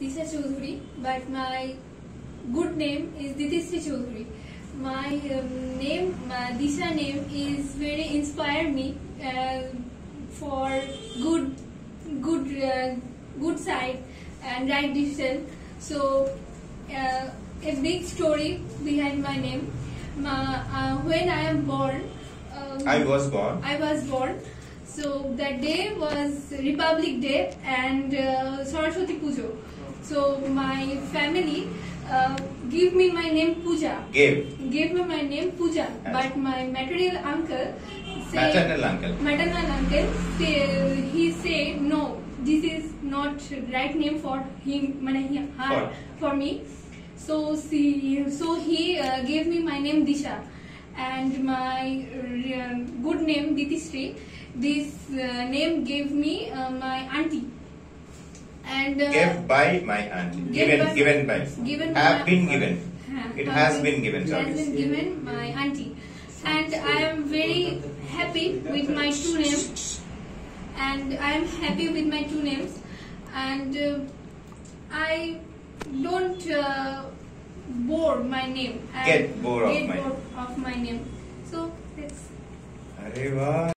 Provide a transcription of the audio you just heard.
Disha Chaudhuri, but my good name is Ditisri Chaudhuri. My um, name, my Disha name is very inspired me uh, for good, good, uh, good side and right decision. So uh, a big story behind my name. My, uh, when I am born, um, I was born. I was born. So that day was Republic Day and uh, Saraswati Pujo. So my family uh, give me my name Puja. Gave. Gave me my name Puja, Yes. but my maternal uncle say, Maternal uncle. maternal uncle say, he said no, this is not right name for him, mane her, for me. So see, so he uh, gave me my name Disha and my uh, good name Ditisri. This uh, name gave me uh, my auntie. And uh, Gave by my aunt. Gave Given. by- Given by. given Have by- been given. Ha- It have has been given, sorry. Has been given my auntie, and I am very happy with my two names, and I am happy with my two names, and uh, I don't uh, bore my name. I Get bored of get my- bored of my name. So that's. अरे वाह